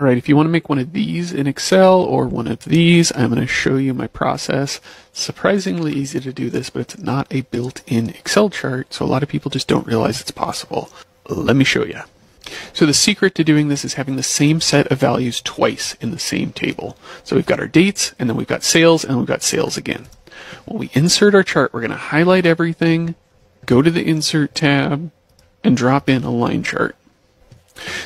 All right, if you want to make one of these in Excel or one of these, I'm going to show you my process. Surprisingly easy to do this, but it's not a built-in Excel chart, so a lot of people just don't realize it's possible. Let me show you. So the secret to doing this is having the same set of values twice in the same table. So we've got our dates, and then we've got sales, and we've got sales again. When we insert our chart, we're going to highlight everything, go to the Insert tab, and drop in a line chart.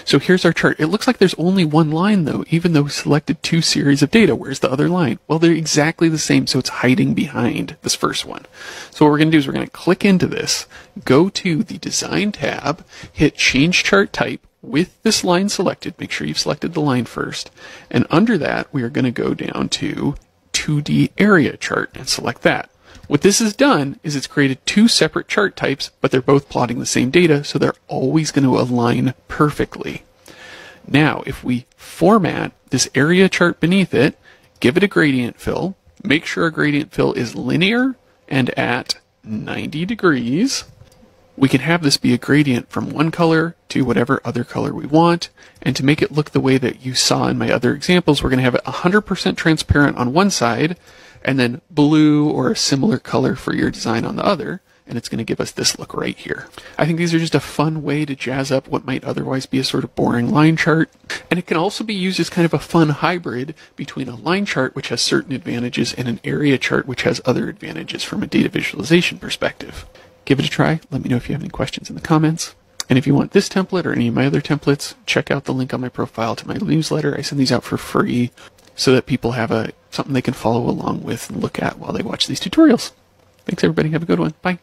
So here's our chart. It looks like there's only one line though, even though we selected two series of data. Where's the other line? Well, they're exactly the same, so it's hiding behind this first one. So what we're going to do is we're going to click into this, go to the Design tab, hit Change Chart Type with this line selected. Make sure you've selected the line first. And under that, we are going to go down to 2D Area Chart and select that. What this has done is it's created two separate chart types, but they're both plotting the same data, so they're always going to align perfectly. Now, if we format this area chart beneath it, give it a gradient fill, make sure our gradient fill is linear and at 90 degrees, we can have this be a gradient from one color to whatever other color we want. And to make it look the way that you saw in my other examples, we're going to have it 100% transparent on one side and then blue or a similar color for your design on the other. And it's going to give us this look right here. I think these are just a fun way to jazz up what might otherwise be a sort of boring line chart. And it can also be used as kind of a fun hybrid between a line chart, which has certain advantages, and an area chart, which has other advantages from a data visualization perspective. Give it a try. Let me know if you have any questions in the comments. And if you want this template or any of my other templates, check out the link on my profile to my newsletter. I send these out for free so that people have a something they can follow along with and look at while they watch these tutorials. Thanks everybody. Have a good one. Bye.